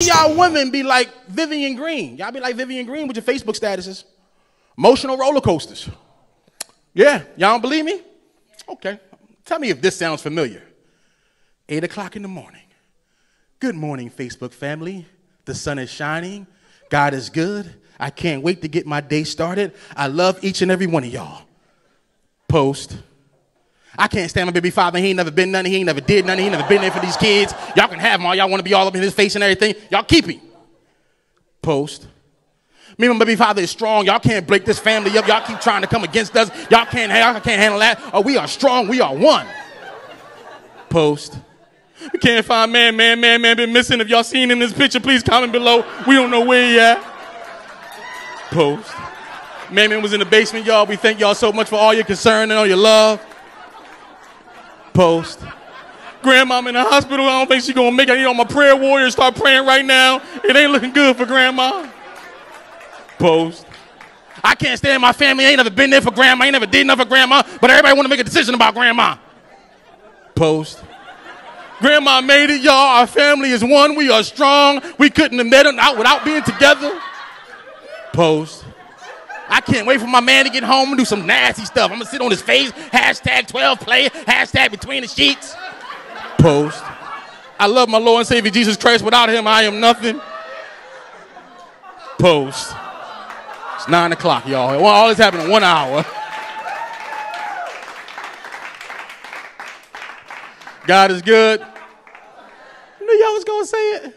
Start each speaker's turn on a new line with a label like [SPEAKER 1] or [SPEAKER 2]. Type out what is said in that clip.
[SPEAKER 1] Y'all women be like Vivian Green. Y'all be like Vivian Green with your Facebook statuses. Emotional roller coasters. Yeah, y'all don't believe me? Okay. Tell me if this sounds familiar. Eight o'clock in the morning. Good morning, Facebook family. The sun is shining. God is good. I can't wait to get my day started. I love each and every one of y'all. Post. I can't stand my baby father. He ain't never been nothing. He ain't never did nothing. He ain't never been there for these kids. Y'all can have him all. Y'all want to be all up in his face and everything. Y'all keep him. Post. Me and my baby father is strong. Y'all can't break this family up. Y'all keep trying to come against us. Y'all can't, y'all can't handle that. Oh, we are strong. We are one. Post. We can't find man, man, man, man been missing. If y'all seen him in this picture, please comment below. We don't know where he at. Post. Man, man was in the basement, y'all. We thank y'all so much for all your concern and all your love. Post. Grandma in the hospital. I don't think she's gonna make it. I need all my prayer warriors start praying right now. It ain't looking good for grandma. Post. I can't stand my family. I ain't never been there for grandma. I ain't never did enough for grandma. But everybody want to make a decision about grandma. Post. Grandma made it, y'all. Our family is one. We are strong. We couldn't have met them out without being together. Post. I can't wait for my man to get home and do some nasty stuff. I'm gonna sit on his face, hashtag 12 play, hashtag between the sheets. Post. I love my Lord and Savior Jesus Christ. Without him, I am nothing. Post. It's nine o'clock, y'all. All this happened in one hour. God is good. You knew y'all was gonna say it.